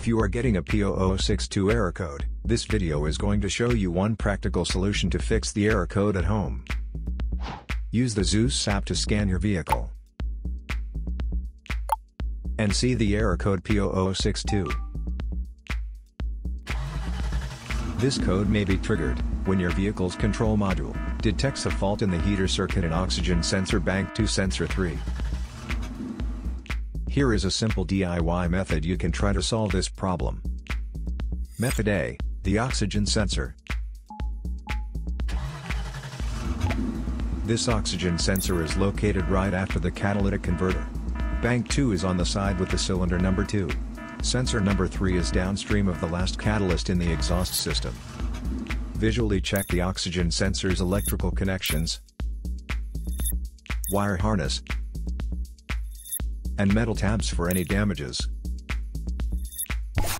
If you are getting a P0062 error code, this video is going to show you one practical solution to fix the error code at home. Use the ZUS app to scan your vehicle and see the error code P0062. This code may be triggered when your vehicle's control module detects a fault in the heater circuit and oxygen sensor bank 2 sensor 3. Here is a simple DIY method you can try to solve this problem. Method A, the oxygen sensor. This oxygen sensor is located right after the catalytic converter. Bank 2 is on the side with the cylinder number 2. Sensor number 3 is downstream of the last catalyst in the exhaust system. Visually check the oxygen sensor's electrical connections, wire harness, and metal tabs for any damages.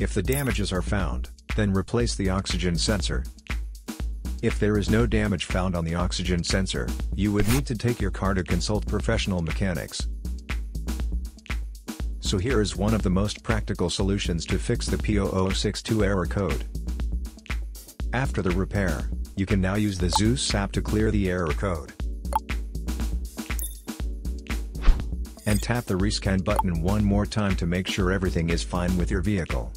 If the damages are found, then replace the oxygen sensor. If there is no damage found on the oxygen sensor, you would need to take your car to consult professional mechanics. So here is one of the most practical solutions to fix the P0062 error code. After the repair, you can now use the ZUS app to clear the error code. And tap the rescan button one more time to make sure everything is fine with your vehicle.